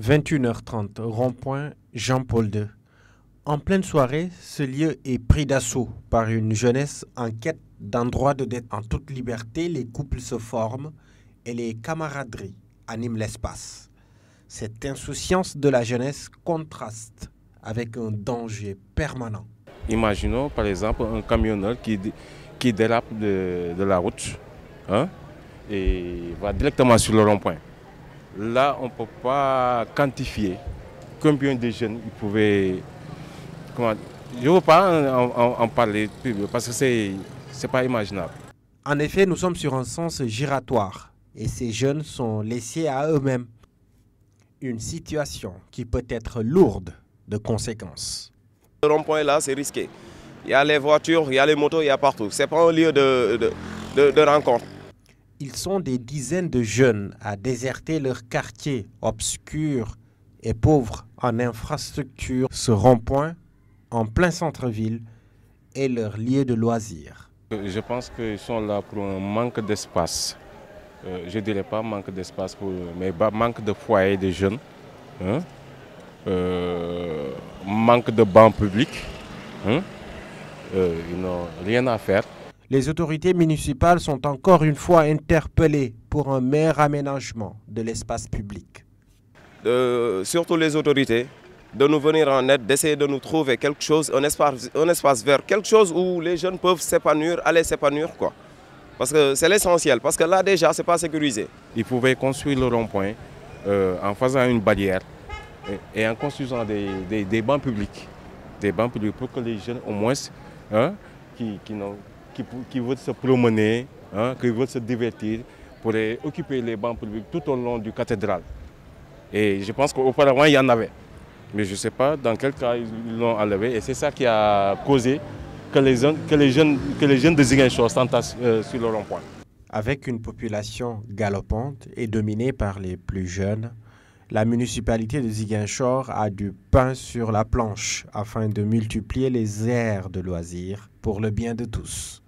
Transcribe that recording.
21h30, rond-point Jean-Paul II. En pleine soirée, ce lieu est pris d'assaut par une jeunesse en quête d'endroits de dette. En toute liberté, les couples se forment et les camaraderies animent l'espace. Cette insouciance de la jeunesse contraste avec un danger permanent. Imaginons par exemple un camionneur qui, qui dérape de, la route hein, et va directement sur le rond-point. Là, on ne peut pas quantifier combien de jeunes ils pouvaient. Comment, je ne veux pas en, en, en parler parce que ce n'est pas imaginable. En effet, nous sommes sur un sens giratoire et ces jeunes sont laissés à eux-mêmes. Une situation qui peut être lourde de conséquences. Le rond-point là, c'est risqué. Il y a les voitures, il y a les motos, il y a partout. Ce n'est pas un lieu de, de, de, de rencontre. Ils sont des dizaines de jeunes à déserter leur quartier obscur et pauvre en infrastructure. Ce rond-point, en plein centre-ville, est leur lieu de loisirs. Je pense qu'ils sont là pour un manque d'espace. Euh, je ne dirais pas manque d'espace, mais manque de foyers de jeunes. Hein? Euh, manque de bancs publics. Hein? Euh, ils n'ont rien à faire. Les autorités municipales sont encore une fois interpellées pour un meilleur aménagement de l'espace public. De, surtout les autorités, de nous venir en aide, d'essayer de nous trouver quelque chose, un espace, un espace vert, quelque chose où les jeunes peuvent s'épanouir, aller s'épanouir quoi. Parce que c'est l'essentiel, parce que là déjà c'est pas sécurisé. Ils pouvaient construire le rond-point euh, en faisant une barrière et, et en construisant des, des, des, bancs publics. Des bancs publics pour que les jeunes au moins hein, qui, qui n'ont qui, qui, veulent se promener, hein, qui veulent se divertir, pourraient occuper les bancs publics tout au long du cathédrale. Et je pense qu'auparavant, il y en avait. Mais je ne sais pas dans quel cas ils l'ont enlevé. Et c'est ça qui a causé que les jeunes, de Ziguinchor s'entassent euh, sur le rond-point. Avec une population galopante et dominée par les plus jeunes, la municipalité de Ziguinchor a du pain sur la planche afin de multiplier les aires de loisirs pour le bien de tous.